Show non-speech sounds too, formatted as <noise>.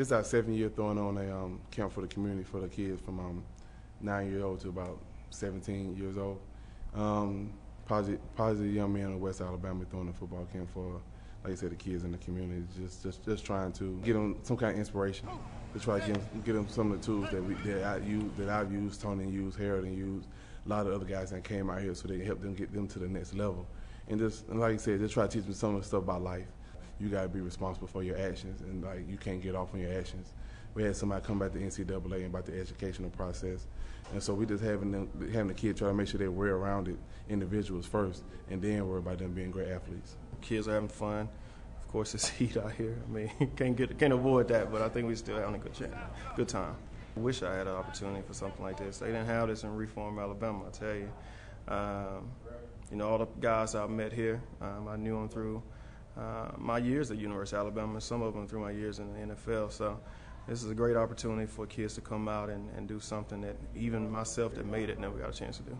This is our seventh year throwing on a um, camp for the community for the kids from um, nine years old to about 17 years old. Um, positive, positive young men in West Alabama throwing a football camp for, like I said, the kids in the community. Just, just, just trying to get them some kind of inspiration to try to get them, get them some of the tools that we that I use, that I've used, Tony used, Harold used, a lot of other guys that came out here, so they can help them get them to the next level. And just, like I said, just try to teach them some of the stuff about life. You got to be responsible for your actions, and like you can't get off on your actions. We had somebody come back to NCAA about the educational process, and so we just having them, having the kids try to make sure they're well-rounded individuals first, and then worry about them being great athletes. Kids are having fun. Of course, it's <laughs> heat out here. I mean, <laughs> can't get can't avoid that, but I think we still having a good chat, good time. I wish I had an opportunity for something like this. They didn't have this in Reform, Alabama. I tell you, um, you know, all the guys I've met here, um, I knew them through uh, my years at University of Alabama. Some of them through my years in the NFL. So this is a great opportunity for kids to come out and, and do something that even myself that made it never got a chance to do.